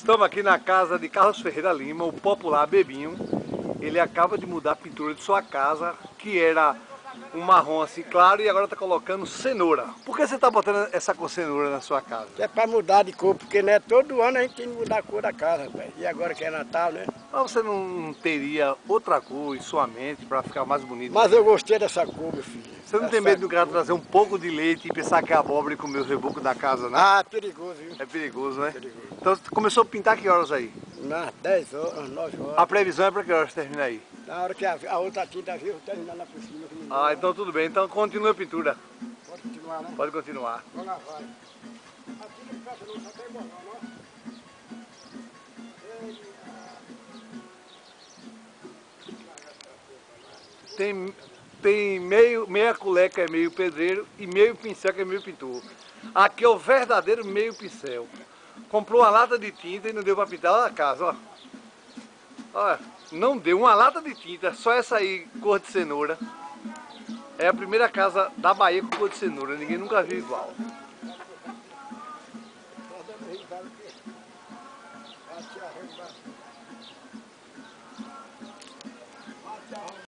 Estamos aqui na casa de Carlos Ferreira Lima, o popular Bebinho. Ele acaba de mudar a pintura de sua casa, que era um marrom assim claro, e agora está colocando cenoura. Por que você está botando essa cor cenoura na sua casa? É para mudar de cor, porque né, todo ano a gente tem que mudar a cor da casa, rapaz. E agora que é Natal, né? Mas você não teria outra cor em sua mente para ficar mais bonito? Mas eu gostei dessa cor, meu filho. Você não Essa tem medo do cara trazer um pouco de leite e pensar que é abóbora e comer os rebocos da casa, não? Ah, perigoso, viu? É perigoso, né? Perigoso. Então começou a pintar que horas aí? Nas 10 horas, 9 horas. A previsão é para que horas termina aí? Na hora que a, a outra tinta viu, terminar lá por cima. que não Ah, então tudo bem. Então continua a pintura. Pode continuar, né? Pode continuar. Vamos lá, vai. A tinta que passa não tá até igual, ó. Tem, tem meio, meia culeca é meio pedreiro e meio pincel que é meio pintor. Aqui é o verdadeiro meio pincel. Comprou uma lata de tinta e não deu para pintar olha a casa, ó. Olha, não deu uma lata de tinta, só essa aí, cor de cenoura. É a primeira casa da Bahia com cor de cenoura, ninguém nunca viu igual.